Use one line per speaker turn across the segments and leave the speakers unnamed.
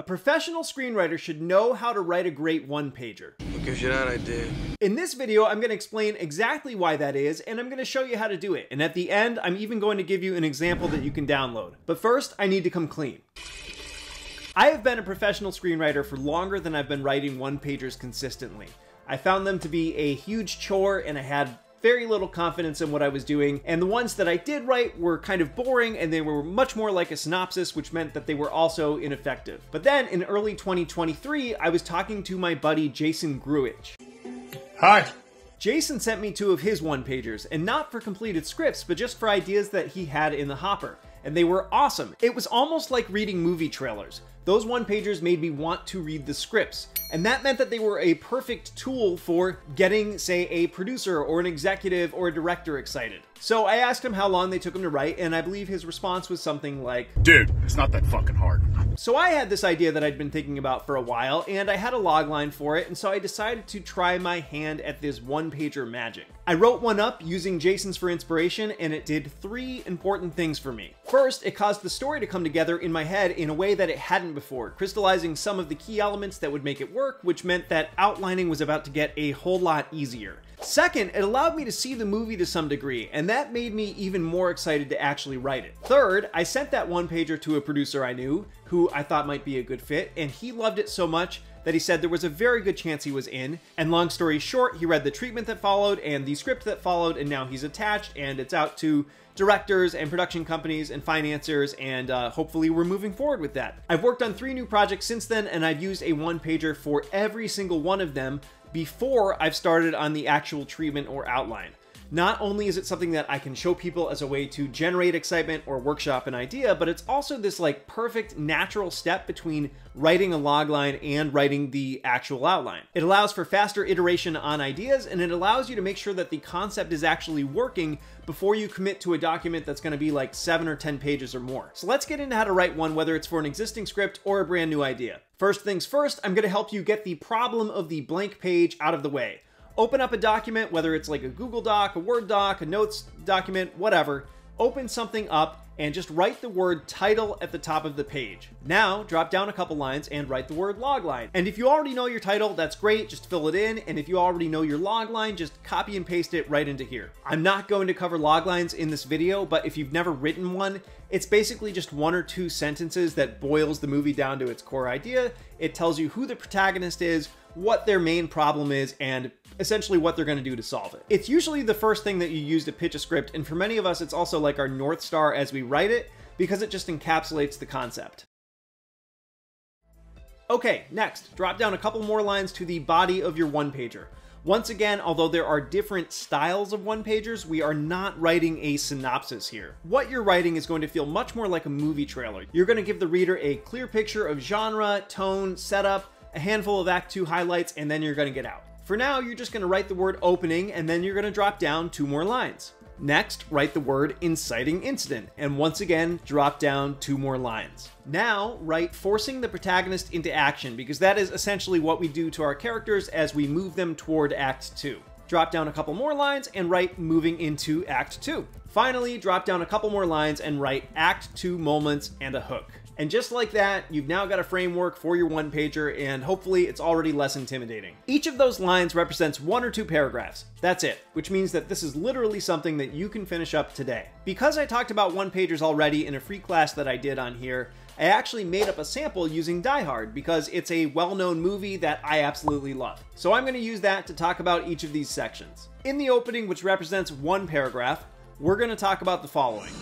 A professional screenwriter should know how to write a great one-pager.
What gives you that idea?
In this video, I'm going to explain exactly why that is, and I'm going to show you how to do it. And at the end, I'm even going to give you an example that you can download. But first, I need to come clean. I have been a professional screenwriter for longer than I've been writing one-pagers consistently. I found them to be a huge chore, and I had very little confidence in what I was doing, and the ones that I did write were kind of boring and they were much more like a synopsis, which meant that they were also ineffective. But then in early 2023, I was talking to my buddy Jason Gruich.
Hi.
Jason sent me two of his one-pagers, and not for completed scripts, but just for ideas that he had in the hopper. And they were awesome. It was almost like reading movie trailers. Those one-pagers made me want to read the scripts. And that meant that they were a perfect tool for getting, say, a producer or an executive or a director excited. So I asked him how long they took him to write, and I believe his response was something like,
Dude, it's not that fucking hard.
So I had this idea that I'd been thinking about for a while, and I had a logline for it, and so I decided to try my hand at this one-pager magic. I wrote one up using Jason's for inspiration, and it did three important things for me. First, it caused the story to come together in my head in a way that it hadn't before, crystallizing some of the key elements that would make it work, which meant that outlining was about to get a whole lot easier. Second, it allowed me to see the movie to some degree, and that made me even more excited to actually write it. Third, I sent that one pager to a producer I knew, who I thought might be a good fit, and he loved it so much that he said there was a very good chance he was in. And long story short, he read the treatment that followed and the script that followed, and now he's attached and it's out to directors and production companies and financiers, and uh, hopefully we're moving forward with that. I've worked on three new projects since then, and I've used a one pager for every single one of them before I've started on the actual treatment or outline. Not only is it something that I can show people as a way to generate excitement or workshop an idea, but it's also this like perfect natural step between writing a logline and writing the actual outline. It allows for faster iteration on ideas and it allows you to make sure that the concept is actually working before you commit to a document that's going to be like 7 or 10 pages or more. So let's get into how to write one whether it's for an existing script or a brand new idea. First things first, I'm going to help you get the problem of the blank page out of the way open up a document, whether it's like a Google Doc, a Word doc, a notes document, whatever, open something up and just write the word title at the top of the page. Now, drop down a couple lines and write the word logline. And if you already know your title, that's great, just fill it in. And if you already know your logline, just copy and paste it right into here. I'm not going to cover loglines in this video, but if you've never written one, it's basically just one or two sentences that boils the movie down to its core idea. It tells you who the protagonist is, what their main problem is, and essentially what they're going to do to solve it. It's usually the first thing that you use to pitch a script, and for many of us, it's also like our North Star as we write it, because it just encapsulates the concept. Okay, next, drop down a couple more lines to the body of your one-pager. Once again, although there are different styles of one-pagers, we are not writing a synopsis here. What you're writing is going to feel much more like a movie trailer. You're going to give the reader a clear picture of genre, tone, setup, a handful of Act 2 highlights, and then you're going to get out. For now, you're just going to write the word opening, and then you're going to drop down two more lines. Next, write the word inciting incident, and once again, drop down two more lines. Now, write forcing the protagonist into action, because that is essentially what we do to our characters as we move them toward Act 2. Drop down a couple more lines and write moving into Act 2. Finally, drop down a couple more lines and write Act 2 moments and a hook. And just like that, you've now got a framework for your one pager, and hopefully it's already less intimidating. Each of those lines represents one or two paragraphs. That's it, which means that this is literally something that you can finish up today. Because I talked about one pagers already in a free class that I did on here, I actually made up a sample using Die Hard because it's a well-known movie that I absolutely love. So I'm going to use that to talk about each of these sections. In the opening, which represents one paragraph, we're going to talk about the following.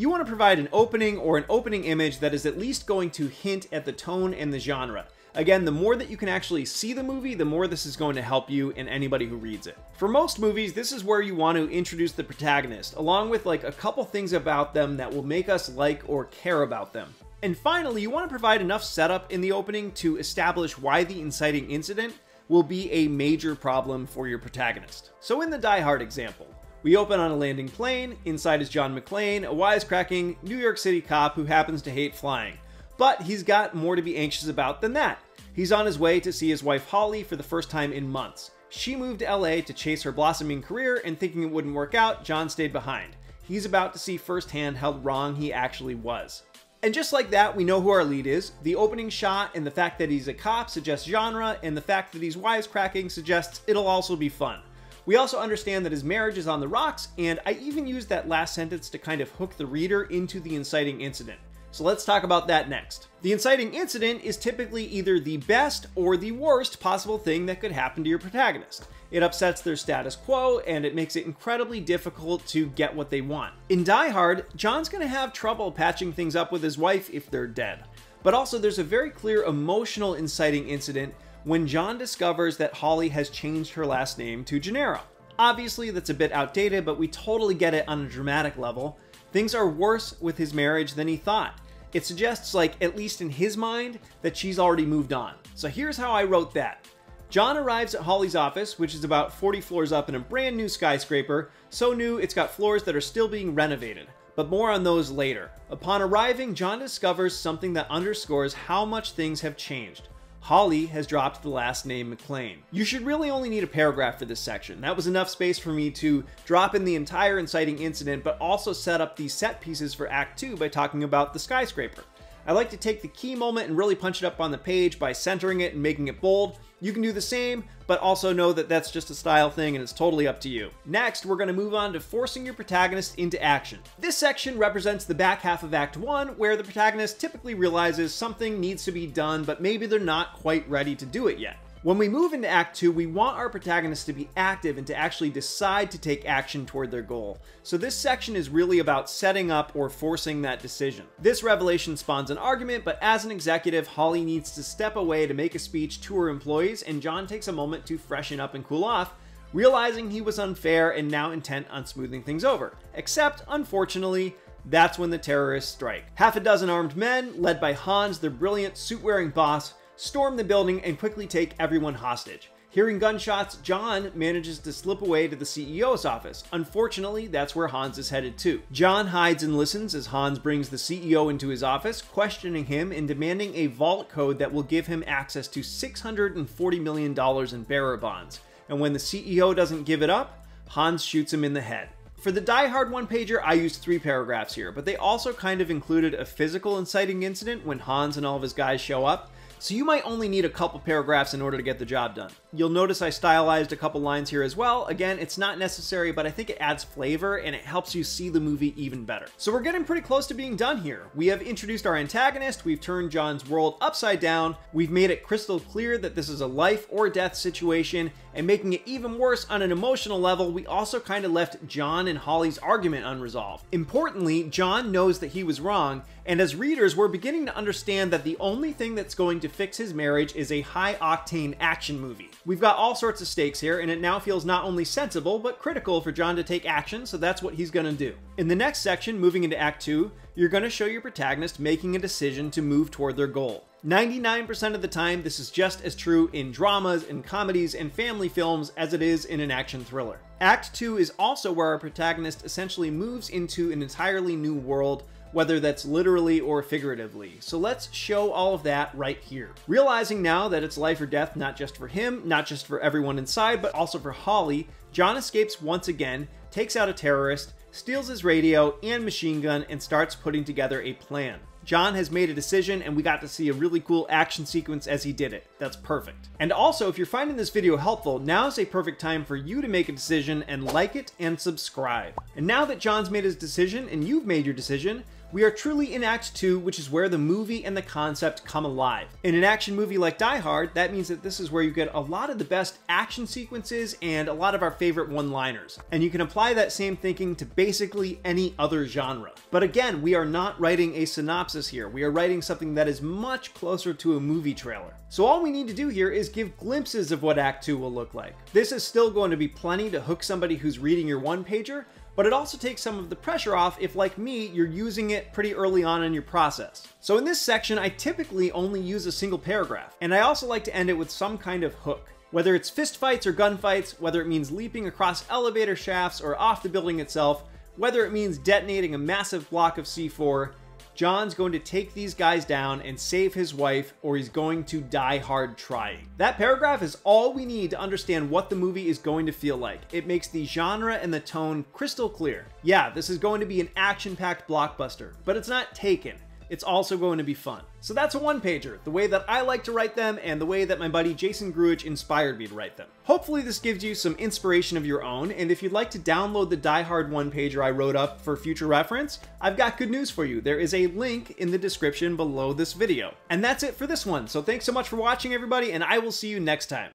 You want to provide an opening or an opening image that is at least going to hint at the tone and the genre. Again, the more that you can actually see the movie, the more this is going to help you and anybody who reads it. For most movies, this is where you want to introduce the protagonist, along with like a couple things about them that will make us like or care about them. And finally, you want to provide enough setup in the opening to establish why the inciting incident will be a major problem for your protagonist. So in the Die Hard example, we open on a landing plane. Inside is John McClane, a wisecracking New York City cop who happens to hate flying. But he's got more to be anxious about than that. He's on his way to see his wife Holly for the first time in months. She moved to LA to chase her blossoming career, and thinking it wouldn't work out, John stayed behind. He's about to see firsthand how wrong he actually was. And just like that, we know who our lead is. The opening shot and the fact that he's a cop suggests genre, and the fact that he's wisecracking suggests it'll also be fun. We also understand that his marriage is on the rocks, and I even used that last sentence to kind of hook the reader into the inciting incident. So let's talk about that next. The inciting incident is typically either the best or the worst possible thing that could happen to your protagonist. It upsets their status quo and it makes it incredibly difficult to get what they want. In Die Hard, John's gonna have trouble patching things up with his wife if they're dead. But also, there's a very clear emotional inciting incident when John discovers that Holly has changed her last name to Gennaro. Obviously, that's a bit outdated, but we totally get it on a dramatic level. Things are worse with his marriage than he thought. It suggests, like, at least in his mind, that she's already moved on. So here's how I wrote that. John arrives at Holly's office, which is about 40 floors up in a brand new skyscraper, so new it's got floors that are still being renovated. But more on those later. Upon arriving, John discovers something that underscores how much things have changed. Holly has dropped the last name McClane. You should really only need a paragraph for this section. That was enough space for me to drop in the entire inciting incident, but also set up the set pieces for Act 2 by talking about the skyscraper. I like to take the key moment and really punch it up on the page by centering it and making it bold. You can do the same, but also know that that's just a style thing and it's totally up to you. Next, we're going to move on to forcing your protagonist into action. This section represents the back half of Act 1, where the protagonist typically realizes something needs to be done, but maybe they're not quite ready to do it yet. When we move into Act 2, we want our protagonist to be active and to actually decide to take action toward their goal. So this section is really about setting up or forcing that decision. This revelation spawns an argument, but as an executive, Holly needs to step away to make a speech to her employees, and John takes a moment to freshen up and cool off, realizing he was unfair and now intent on smoothing things over. Except, unfortunately, that's when the terrorists strike. Half a dozen armed men, led by Hans, their brilliant suit-wearing boss, storm the building and quickly take everyone hostage. Hearing gunshots, John manages to slip away to the CEO's office. Unfortunately, that's where Hans is headed to. John hides and listens as Hans brings the CEO into his office, questioning him and demanding a vault code that will give him access to $640 million in bearer bonds. And when the CEO doesn't give it up, Hans shoots him in the head. For the Die Hard one pager, I used three paragraphs here, but they also kind of included a physical inciting incident when Hans and all of his guys show up so you might only need a couple paragraphs in order to get the job done. You'll notice I stylized a couple lines here as well. Again, it's not necessary, but I think it adds flavor and it helps you see the movie even better. So we're getting pretty close to being done here. We have introduced our antagonist, we've turned John's world upside down, we've made it crystal clear that this is a life or death situation, and making it even worse on an emotional level, we also kind of left John and Holly's argument unresolved. Importantly, John knows that he was wrong, and as readers, we're beginning to understand that the only thing that's going to fix his marriage is a high octane action movie. We've got all sorts of stakes here, and it now feels not only sensible, but critical for John to take action, so that's what he's gonna do. In the next section, moving into Act 2, you're gonna show your protagonist making a decision to move toward their goal. 99% of the time, this is just as true in dramas, in comedies, and family films as it is in an action thriller. Act 2 is also where our protagonist essentially moves into an entirely new world whether that's literally or figuratively. So let's show all of that right here. Realizing now that it's life or death not just for him, not just for everyone inside, but also for Holly, John escapes once again, takes out a terrorist, steals his radio and machine gun, and starts putting together a plan. John has made a decision and we got to see a really cool action sequence as he did it. That's perfect. And also, if you're finding this video helpful, now is a perfect time for you to make a decision and like it and subscribe. And now that John's made his decision and you've made your decision, we are truly in Act 2, which is where the movie and the concept come alive. In an action movie like Die Hard, that means that this is where you get a lot of the best action sequences and a lot of our favorite one-liners. And you can apply that same thinking to basically any other genre. But again, we are not writing a synopsis here. We are writing something that is much closer to a movie trailer. So all we need to do here is give glimpses of what Act 2 will look like. This is still going to be plenty to hook somebody who's reading your one-pager, but it also takes some of the pressure off if, like me, you're using it pretty early on in your process. So in this section, I typically only use a single paragraph, and I also like to end it with some kind of hook. Whether it's fistfights or gunfights, whether it means leaping across elevator shafts or off the building itself, whether it means detonating a massive block of C4, John's going to take these guys down and save his wife, or he's going to die hard trying. That paragraph is all we need to understand what the movie is going to feel like. It makes the genre and the tone crystal clear. Yeah, this is going to be an action packed blockbuster, but it's not taken. It's also going to be fun. So that's a one pager, the way that I like to write them and the way that my buddy Jason Gruich inspired me to write them. Hopefully this gives you some inspiration of your own, and if you'd like to download the Die Hard one pager I wrote up for future reference, I've got good news for you. There is a link in the description below this video. And that's it for this one, so thanks so much for watching everybody, and I will see you next time.